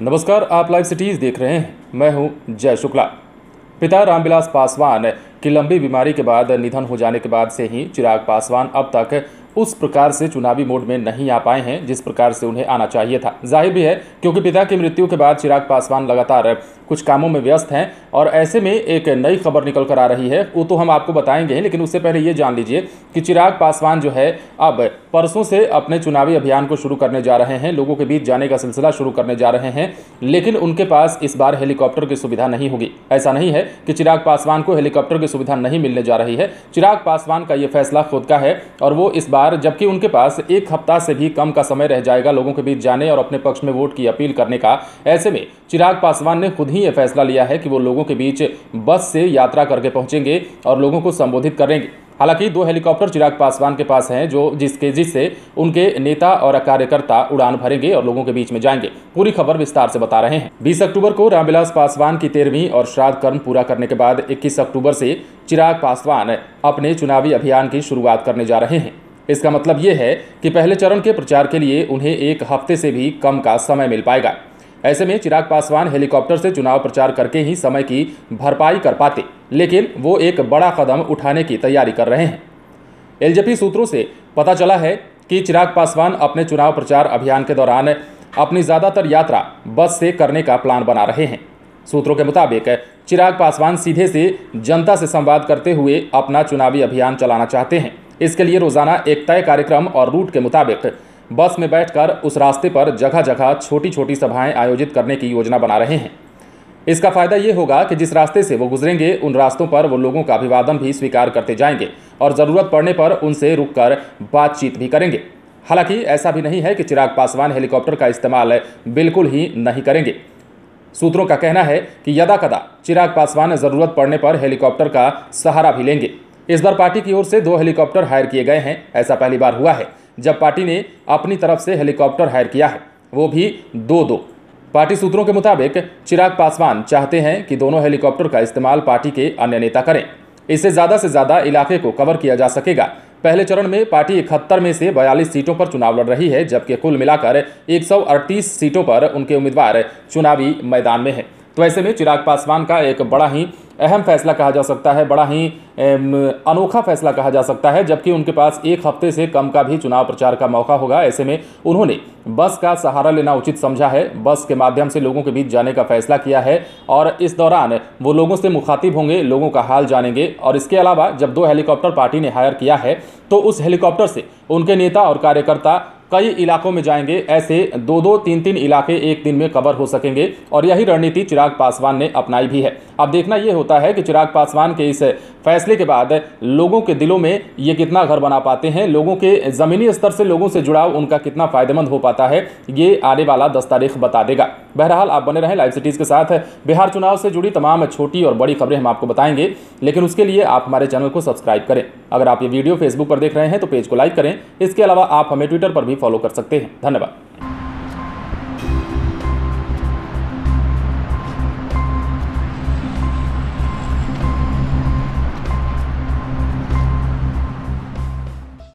नमस्कार, आप live cities देख रहे हैं। मैं हूँ जय शुक्ला। पिता रामविलास पासवान, की लंबी बीमारी के बाद निधन हो जाने के बाद से ही चिराग पासवान अब तक उस प्रकार से चुनावी मोड में नहीं आ पाए हैं, जिस प्रकार से उन्हें आना चाहिए था। ज़ाहिर भी है क्योंकि पिता की मृत्यु के बाद चिराग पासवान लगातार कुछ कामों में व्यस्त हैं और ऐसे में एक नई खबर निकल कर आ रही है, वो तो हम आपको बताएँगे लेकिन उससे पहले ये जान लीजिए कि चिराग पासवान जो है अब परसों से अपने चुनावी अभियान को शुरू करने जा रहे हैं, लोगों के बीच जाने का सिलसिला शुरू करने जा रहे हैं, लेकिन उनके पास इस बार हेलीकॉप्टर की सुविधा नहीं होगी। ऐसा नहीं है कि चिराग पासवान को हेलीकॉप्टर की सुविधा नहीं मिलने जा रही है। चिराग पासवान का ये फैसला खुद का है और वो इस बार, जबकि उनके पास एक हफ़्ता से भी कम का समय रह जाएगा लोगों के बीच जाने और अपने पक्ष में वोट की अपील करने का। ऐसे में चिराग पासवान ने खुद ही यह फैसला लिया है कि वो लोगों के बीच बस से यात्रा करके पहुँचेंगे और लोगों को संबोधित करेंगे। हालाँकि दो हेलीकॉप्टर चिराग पासवान के पास हैं, जो जिसके जिससे उनके नेता और कार्यकर्ता उड़ान भरेंगे और लोगों के बीच में जाएँगे। पूरी खबर विस्तार से बता रहे हैं। 20 अक्टूबर को रामविलास पासवान की तेरहवीं और श्राद्ध कर्म पूरा करने के बाद 21 अक्टूबर से चिराग पासवान अपने चुनावी अभियान की शुरुआत करने जा रहे हैं। इसका मतलब ये है कि पहले चरण के प्रचार के लिए उन्हें एक हफ़्ते से भी कम का समय मिल पाएगा। ऐसे में चिराग पासवान हेलीकॉप्टर से चुनाव प्रचार करके ही समय की भरपाई कर पाते, लेकिन वो एक बड़ा कदम उठाने की तैयारी कर रहे हैं। एलजेपी सूत्रों से पता चला है कि चिराग पासवान अपने चुनाव प्रचार अभियान के दौरान अपनी ज़्यादातर यात्रा बस से करने का प्लान बना रहे हैं। सूत्रों के मुताबिक, चिराग पासवान सीधे से जनता से संवाद करते हुए अपना चुनावी अभियान चलाना चाहते हैं। इसके लिए रोज़ाना एक तय कार्यक्रम और रूट के मुताबिक बस में बैठकर उस रास्ते पर जगह जगह छोटी छोटी सभाएँ आयोजित करने की योजना बना रहे हैं। इसका फ़ायदा ये होगा कि जिस रास्ते से वो गुजरेंगे, उन रास्तों पर वो लोगों का अभिवादन भी स्वीकार करते जाएँगे और ज़रूरत पड़ने पर उनसे रुककर बातचीत भी करेंगे। हालाँकि ऐसा भी नहीं है कि चिराग पासवान हेलीकॉप्टर का इस्तेमाल बिल्कुल ही नहीं करेंगे। सूत्रों का कहना है कि यदा कदा चिराग पासवान ज़रूरत पड़ने पर हेलीकॉप्टर का सहारा भी लेंगे। इस बार पार्टी की ओर से दो हेलीकॉप्टर हायर किए गए हैं, ऐसा पहली बार हुआ है। जब पार्टी ने अपनी तरफ़ से हेलीकॉप्टर हायर किया है, वो भी दो दो पार्टी सूत्रों के मुताबिक, चिराग पासवान चाहते हैं कि दोनों हेलीकॉप्टर का इस्तेमाल पार्टी के अन्य नेता करें। इससे ज़्यादा से ज़्यादा इलाके को कवर किया जा सकेगा। पहले चरण में पार्टी इकहत्तर में से बयालीस सीटों पर चुनाव लड़ रही है, जबकि कुल मिलाकर एक सौ अड़तीस सीटों पर उनके उम्मीदवार चुनावी मैदान में हैं। तो ऐसे में चिराग पासवान का एक बड़ा ही अहम फैसला कहा जा सकता है, बड़ा ही अनोखा फैसला कहा जा सकता है, जबकि उनके पास एक हफ़्ते से कम का भी चुनाव प्रचार का मौका होगा, ऐसे में उन्होंने बस का सहारा लेना उचित समझा है, बस के माध्यम से लोगों के बीच जाने का फैसला किया है, और इस दौरान वो लोगों से मुखातिब होंगे, लोगों का हाल जानेंगे, और इसके अलावा जब दो हेलीकॉप्टर पार्टी ने हायर किया है तो उस हेलीकॉप्टर से उनके नेता और कार्यकर्ता कई इलाकों में जाएँगे, ऐसे दो दो तीन तीन इलाके एक दिन में कवर हो सकेंगे और यही रणनीति चिराग पासवान ने अपनाई भी है। अब देखना यह होता है कि चिराग पासवान के इस फैसले के बाद लोगों के दिलों में ये कितना घर बना पाते हैं, लोगों के ज़मीनी स्तर से लोगों से जुड़ाव उनका कितना फ़ायदेमंद हो पाता है, ये आने वाला दस तारीख बता देगा। बहरहाल, आप बने रहें लाइव सिटीज़ के साथ। बिहार चुनाव से जुड़ी तमाम छोटी और बड़ी खबरें हम आपको बताएँगे, लेकिन उसके लिए आप हमारे चैनल को सब्सक्राइब करें। अगर आप ये वीडियो फेसबुक पर देख रहे हैं तो पेज को लाइक करें। इसके अलावा आप हमें ट्विटर पर भी फॉलो कर सकते हैं। धन्यवाद।